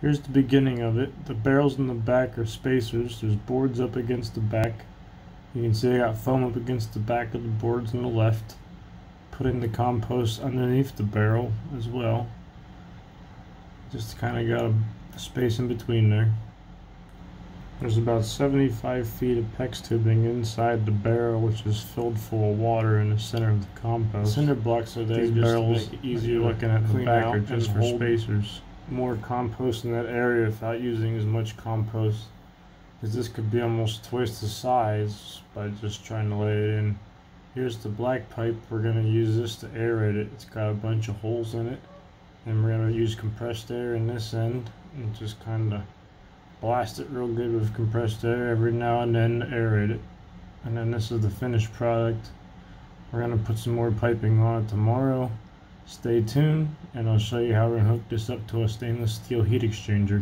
Here's the beginning of it. The barrels in the back are spacers. There's boards up against the back. You can see I got foam up against the back of the boards on the left. Putting the compost underneath the barrel as well. Just kind of got a space in between there. There's about 75 feet of PEX tubing inside the barrel, which is filled full of water in the center of the compost. Cinder blocks are there These just barrels, to make it easier looking at the back are just for spacers. More compost in that area without using as much compost, because this could be almost twice the size by just trying to lay it in. Here's the black pipe. We're going to use this to aerate it. It's got a bunch of holes in it. And we're going to use compressed air in this end and just kind of blast it real good with compressed air every now and then to aerate it. And then this is the finished product. We're going to put some more piping on it tomorrow. Stay tuned and I'll show you how to hook this up to a stainless steel heat exchanger.